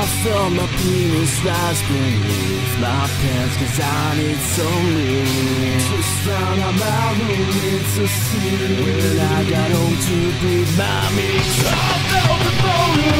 I felt my penis rise beneath my pants Cause I need some relief Just found out my roommate's a scene When I got home to be my meat I felt the bone.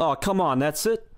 Oh, come on, that's it?